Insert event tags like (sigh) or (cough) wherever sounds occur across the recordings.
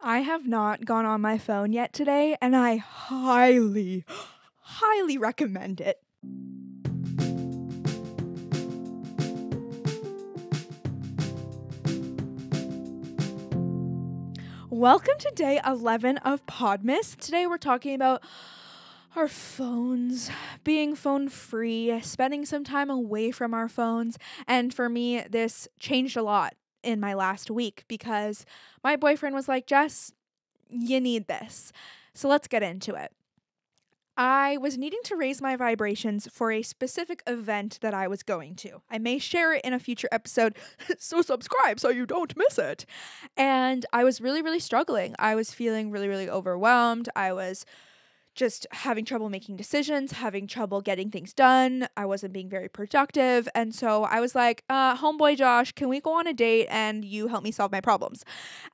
I have not gone on my phone yet today, and I highly, highly recommend it. Welcome to day 11 of Podmas. Today we're talking about our phones, being phone free, spending some time away from our phones. And for me, this changed a lot in my last week because my boyfriend was like, Jess, you need this. So let's get into it. I was needing to raise my vibrations for a specific event that I was going to. I may share it in a future episode, (laughs) so subscribe so you don't miss it. And I was really, really struggling. I was feeling really, really overwhelmed. I was just having trouble making decisions, having trouble getting things done. I wasn't being very productive. And so I was like, uh, homeboy Josh, can we go on a date and you help me solve my problems?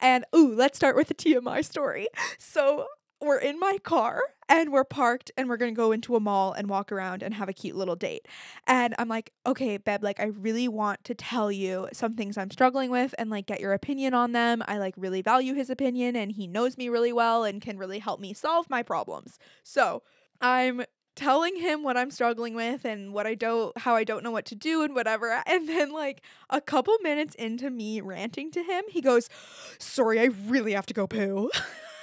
And ooh, let's start with the TMI story. (laughs) So we're in my car and we're parked and we're gonna go into a mall and walk around and have a cute little date. And I'm like, okay, Beb, like I really want to tell you some things I'm struggling with and like get your opinion on them. I like really value his opinion and he knows me really well and can really help me solve my problems. So I'm telling him what I'm struggling with and what I don't how I don't know what to do and whatever. (laughs) And then like a couple minutes into me ranting to him, he goes, "Sorry, I really have to go poo." (laughs)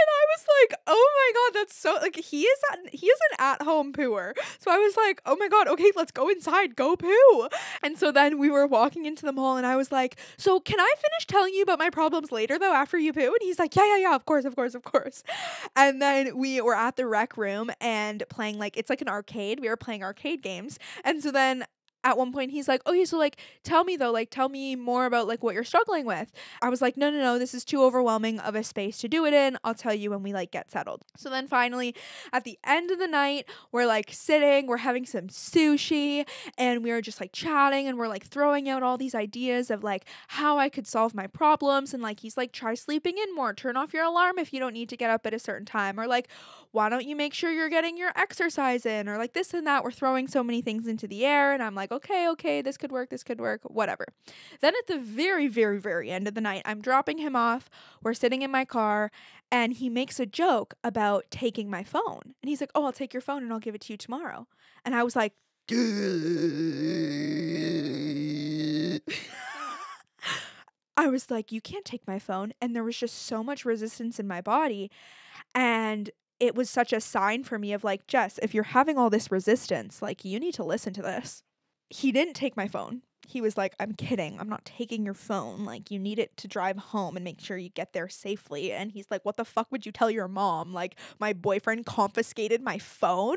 and I was like, "Oh my god, that's so like he is at, he is an at home pooer." So I was like, "Oh my god, okay, let's go inside, go poo." And so then we were walking into the mall, and I was like, "So can I finish telling you about my problems later though after you poo?" And he's like, "Yeah, yeah, yeah, of course, of course, of course." And then we were at the rec room and playing like it's like an arcade. We were playing arcade games, and so then at one point he's like, "Okay, so like tell me though, like tell me more about like what you're struggling with." I was like, "No, no, no, this is too overwhelming of a space to do it in. I'll tell you when we like get settled." So then finally, at the end of the night, we're like sitting, we're having some sushi, and we are just like chatting and we're like throwing out all these ideas of like how I could solve my problems and like he's like try sleeping in more, turn off your alarm if you don't need to get up at a certain time or like why don't you make sure you're getting your exercise in or like this and that. We're throwing so many things into the air and I'm like, okay, okay, okay, this could work, this could work, whatever. Then at the very, very, very end of the night, I'm dropping him off. We're sitting in my car and he makes a joke about taking my phone. And he's like, oh, I'll take your phone and I'll give it to you tomorrow. And I was like, (laughs) I was like, you can't take my phone. And there was just so much resistance in my body. And it was such a sign for me of like, Jess, if you're having all this resistance, like, you need to listen to this. He didn't take my phone. He was like, I'm kidding. I'm not taking your phone. Like, you need it to drive home and make sure you get there safely. And he's like, What the fuck would you tell your mom? Like, my boyfriend confiscated my phone.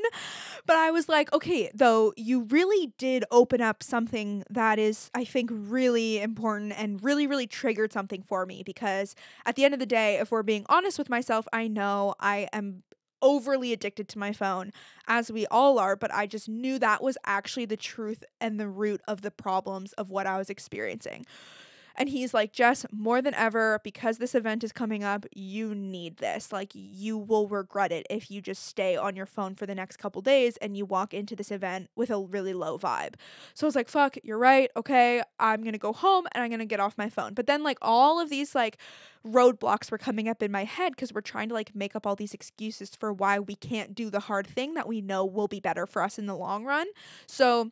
But I was like, Okay, though, you really did open up something that is, I think, really important and really, really triggered something for me. Because at the end of the day, if we're being honest with myself, I know I am overly addicted to my phone, as we all are, but I just knew that was actually the truth and the root of the problems of what I was experiencing. And he's like, Jess, more than ever, because this event is coming up, you need this. Like, you will regret it if you just stay on your phone for the next couple days and you walk into this event with a really low vibe. So I was like, fuck, you're right. Okay, I'm gonna go home and I'm gonna get off my phone. But then, like, all of these, like, roadblocks were coming up in my head because we're trying to, like, make up all these excuses for why we can't do the hard thing that we know will be better for us in the long run. So,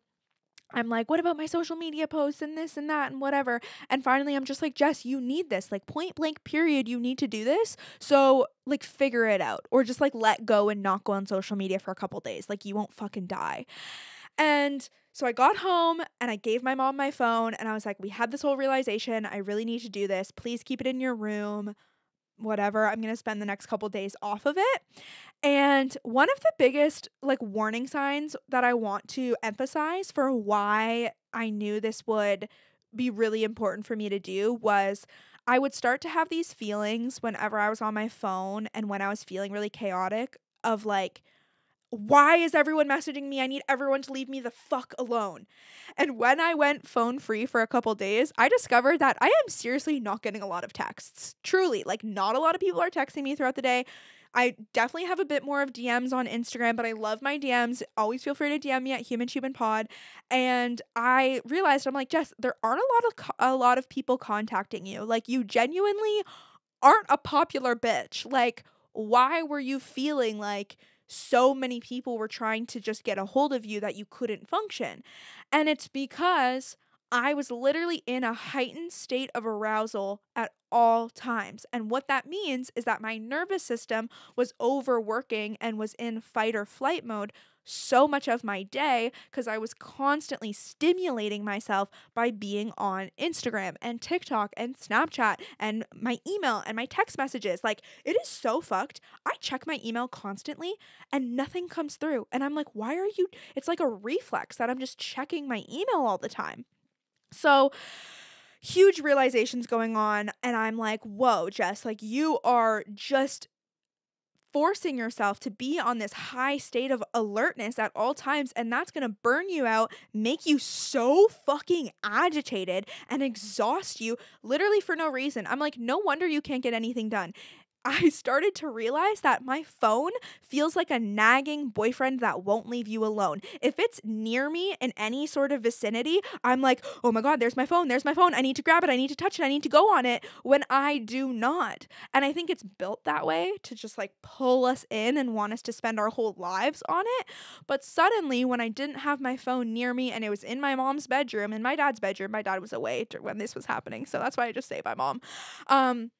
I'm like, what about my social media posts and this and that and whatever? And finally, I'm just like, Jess, you need this. Like, point blank, period. You need to do this. So, like, figure it out or just like let go and not go on social media for a couple days. Like, you won't fucking die. And so I got home and I gave my mom my phone and I was like, we had this whole realization. I really need to do this. Please keep it in your room whatever i'm going to spend the next couple days off of it and one of the biggest like warning signs that i want to emphasize for why i knew this would be really important for me to do was i would start to have these feelings whenever i was on my phone and when i was feeling really chaotic of like why is everyone messaging me? I need everyone to leave me the fuck alone. And when I went phone free for a couple days, I discovered that I am seriously not getting a lot of texts. Truly, like, not a lot of people are texting me throughout the day. I definitely have a bit more of DMs on Instagram, but I love my DMs. Always feel free to DM me at Human Pod. And I realized I'm like, Jess, there aren't a lot of co- a lot of people contacting you. Like you genuinely aren't a popular bitch. Like, why were you feeling like so many people were trying to just get a hold of you that you couldn't function? And it's because I was literally in a heightened state of arousal at all times. And what that means is that my nervous system was overworking and was in fight or flight mode so much of my day because I was constantly stimulating myself by being on Instagram and TikTok and Snapchat and my email and my text messages. Like, it is so fucked. I check my email constantly and nothing comes through. And I'm like, why are you? It's like a reflex that I'm just checking my email all the time. So, huge realizations going on. And I'm like, whoa, Jess, like, you are just forcing yourself to be on this high state of alertness at all times and that's going to burn you out, make you so fucking agitated and exhaust you literally for no reason. I'm like no wonder you can't get anything done. I started to realize that my phone feels like a nagging boyfriend that won't leave you alone. If it's near me in any sort of vicinity, I'm like, oh my God, there's my phone, there's my phone. I need to grab it, I need to touch it, I need to go on it when I do not. And I think it's built that way to just like pull us in and want us to spend our whole lives on it. But suddenly, when I didn't have my phone near me and it was in my mom's bedroom, in my dad's bedroom, my dad was away when this was happening. So that's why I just say my mom. Um,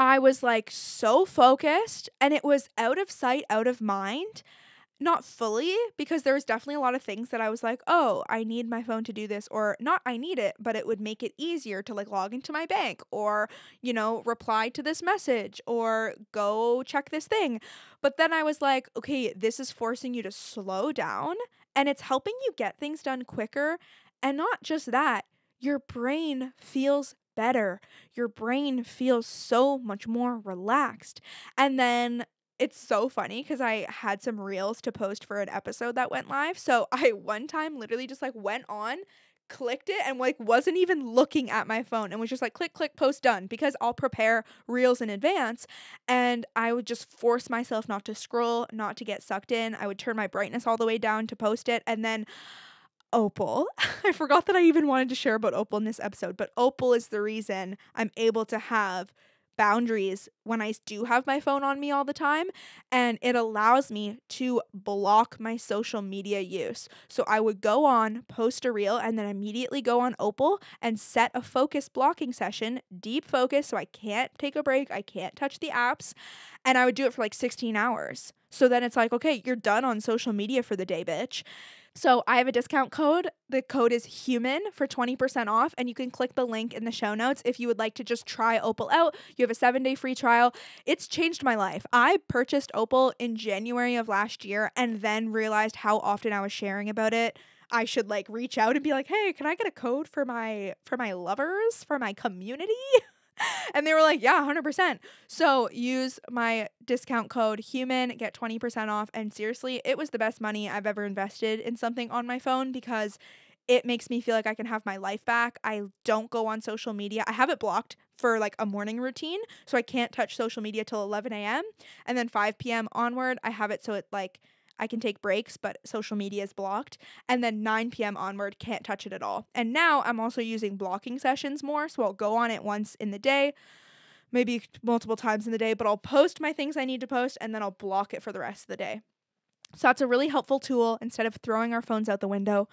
I was like so focused and it was out of sight, out of mind. Not fully, because there was definitely a lot of things that I was like, oh, I need my phone to do this, or not I need it, but it would make it easier to like log into my bank, or, you know, reply to this message, or go check this thing. But then I was like, okay, this is forcing you to slow down and it's helping you get things done quicker. And not just that, your brain feels better. Your brain feels so much more relaxed. And then it's so funny because I had some reels to post for an episode that went live. So (laughs) I one time literally just like went on, clicked it, and like wasn't even looking at my phone and was just like click, click, post done because I'll prepare reels in advance. And I would just force myself not to scroll, not to get sucked in. I would turn my brightness all the way down to post it. And then Opal. (laughs) I forgot that I even wanted to share about Opal in this episode, but Opal is the reason I'm able to have boundaries when I do have my phone on me all the time and it allows me to block my social media use. So I would go on, post a reel and then immediately go on Opal and set a focus blocking session, deep focus so I can't take a break, I can't touch the apps, and I would do it for like 16 hours. So then it's like, okay, you're done on social media for the day, bitch. So I have a discount code. The code is human for 20% off, and you can click the link in the show notes if you would like to just try Opal out. You have a seven day free trial. It's changed my life. I purchased Opal in January of last year and then realized how often I was sharing about it. I should like reach out and be like, "Hey, can I get a code for my for my lovers, for my community?" (laughs) (laughs) and they were like, yeah, 100%. So use my discount code human, get 20% off. And seriously, it was the best money I've ever invested in something on my phone because it makes me feel like I can have my life back. I don't go on social media. I have it blocked for like a morning routine. So I can't touch social media till 11 a.m. And then 5 p.m. onward, I have it so it like I can take breaks, but social media is blocked. And then 9 p.m. onward, can't touch it at all. And now I'm also using blocking sessions more. So I'll go on it once in the day, maybe multiple times in the day, but I'll post my things I need to post and then I'll block it for the rest of the day. So that's a really helpful tool. Instead of throwing our phones out the window,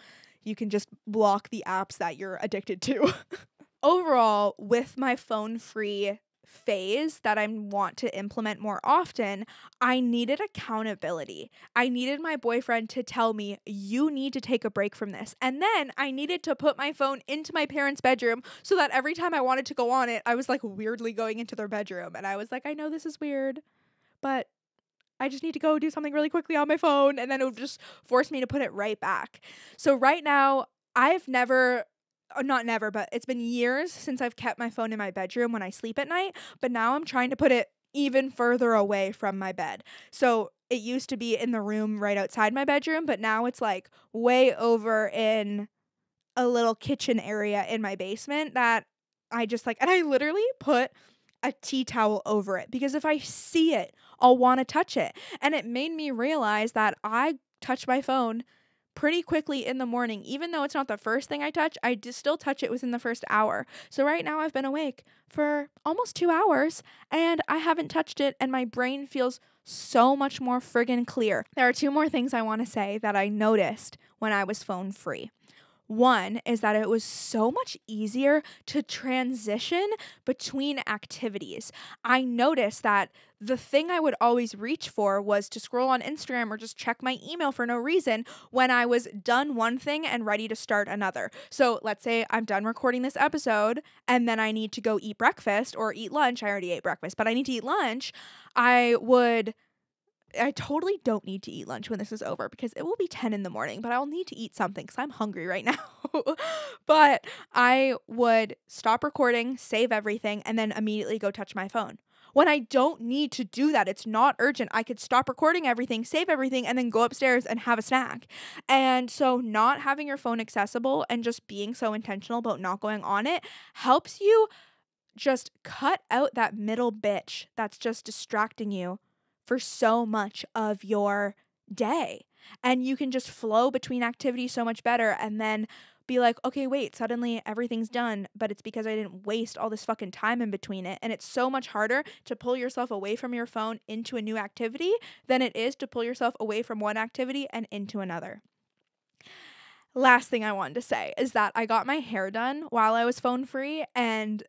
you can just block the apps that you're addicted to. (laughs) Overall, with my phone free phase that I want to implement more often, I needed accountability. I needed my boyfriend to tell me, you need to take a break from this. And then I needed to put my phone into my parents' bedroom so that every time I wanted to go on it, I was like weirdly going into their bedroom. And I was like, I know this is weird, but I just need to go do something really quickly on my phone. And then it would just force me to put it right back. So right now, I've never uh, not never, but it's been years since I've kept my phone in my bedroom when I sleep at night. But now I'm trying to put it even further away from my bed. So it used to be in the room right outside my bedroom, but now it's like way over in a little kitchen area in my basement that I just like, and I literally put a tea towel over it because if I see it, I'll want to touch it. And it made me realize that I touch my phone pretty quickly in the morning. Even though it's not the first thing I touch, I just still touch it within the first hour. So right now I've been awake for almost two hours and I haven't touched it, and my brain feels so much more friggin' clear. There are two more things I want to say that I noticed when I was phone free. One is that it was so much easier to transition between activities. I noticed that the thing I would always reach for was to scroll on Instagram or just check my email for no reason when I was done one thing and ready to start another. So let's say I'm done recording this episode and then I need to go eat breakfast or eat lunch. I already ate breakfast, but I need to eat lunch. I would I totally don't need to eat lunch when this is over because it will be 10 in the morning, but I'll need to eat something because I'm hungry right now. (laughs) but I would stop recording, save everything, and then immediately go touch my phone. When I don't need to do that, it's not urgent. I could stop recording everything, save everything, and then go upstairs and have a snack. And so, not having your phone accessible and just being so intentional about not going on it helps you just cut out that middle bitch that's just distracting you for so much of your day. And you can just flow between activities so much better and then be like, okay, wait, suddenly everything's done, but it's because I didn't waste all this fucking time in between it. And it's so much harder to pull yourself away from your phone into a new activity than it is to pull yourself away from one activity and into another. Last thing I wanted to say is that I got my hair done while I was phone free, and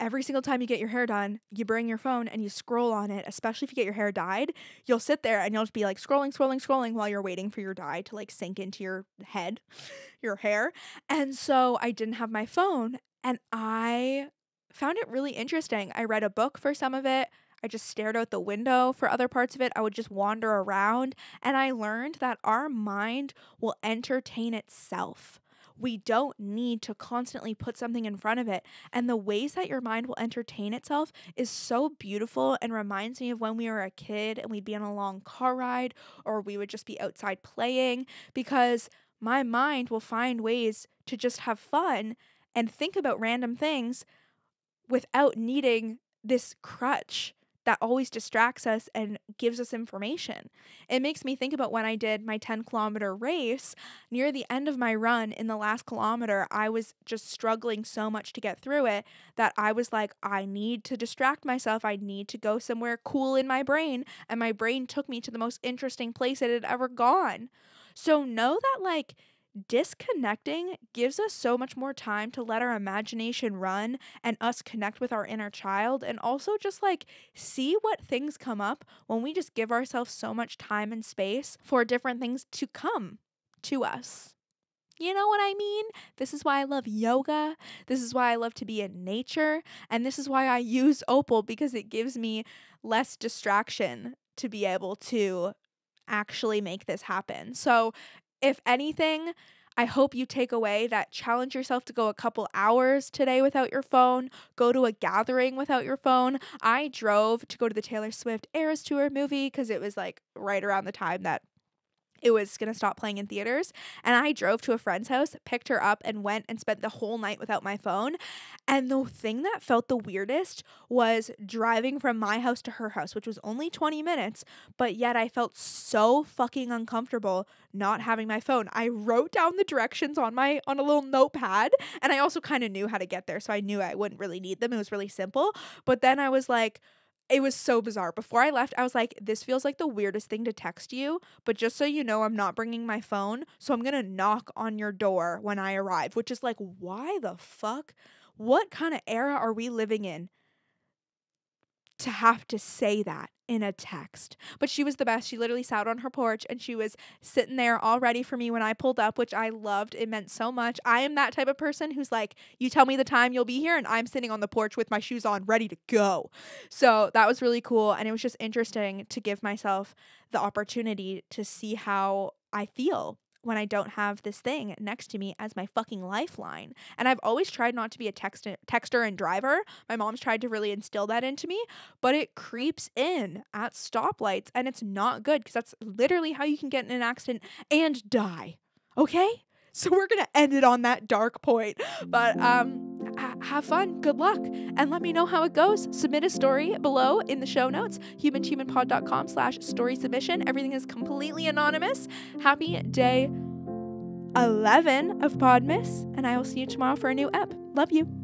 every single time you get your hair done, you bring your phone and you scroll on it, especially if you get your hair dyed. You'll sit there and you'll just be like scrolling, scrolling, scrolling while you're waiting for your dye to like sink into your head, (laughs) your hair. And so I didn't have my phone and I found it really interesting. I read a book for some of it. I just stared out the window for other parts of it. I would just wander around and I learned that our mind will entertain itself we don't need to constantly put something in front of it. And the ways that your mind will entertain itself is so beautiful and reminds me of when we were a kid and we'd be on a long car ride or we would just be outside playing because my mind will find ways to just have fun and think about random things without needing this crutch that always distracts us and gives us information. It makes me think about when I did my 10 kilometer race. Near the end of my run in the last kilometer, I was just struggling so much to get through it that I was like, I need to distract myself. I need to go somewhere cool in my brain. And my brain took me to the most interesting place it had ever gone. So know that, like, disconnecting gives us so much more time to let our imagination run and us connect with our inner child and also just like see what things come up when we just give ourselves so much time and space for different things to come to us. You know what I mean? This is why I love yoga. This is why I love to be in nature. And this is why I use Opal because it gives me less distraction to be able to actually make this happen. So if anything, I hope you take away that challenge yourself to go a couple hours today without your phone, go to a gathering without your phone. I drove to go to the Taylor Swift Eras Tour movie because it was like right around the time that it was going to stop playing in theaters. And I drove to a friend's house, picked her up, and went and spent the whole night without my phone. And the thing that felt the weirdest was driving from my house to her house, which was only 20 minutes, but yet I felt so fucking uncomfortable not having my phone. I wrote down the directions on my on a little notepad, and I also kind of knew how to get there, so I knew I wouldn't really need them. It was really simple. But then I was like, it was so bizarre. Before I left, I was like, this feels like the weirdest thing to text you, but just so you know, I'm not bringing my phone. So I'm going to knock on your door when I arrive, which is like, why the fuck? What kind of era are we living in to have to say that in a text. But she was the best. She literally sat on her porch and she was sitting there all ready for me when I pulled up, which I loved. It meant so much. I am that type of person who's like, you tell me the time you'll be here, and I'm sitting on the porch with my shoes on, ready to go. So that was really cool. And it was just interesting to give myself the opportunity to see how I feel when I don't have this thing next to me as my fucking lifeline. And I've always tried not to be a text- texter and driver. My mom's tried to really instill that into me, but it creeps in at stoplights and it's not good because that's literally how you can get in an accident and die. Okay? So we're going to end it on that dark point. But um have fun, good luck, and let me know how it goes. Submit a story below in the show notes, humanhumanpod.com slash story submission. Everything is completely anonymous. Happy day 11 of Podmas, and I will see you tomorrow for a new ep. Love you.